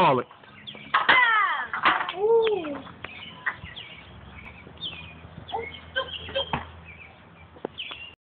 call it.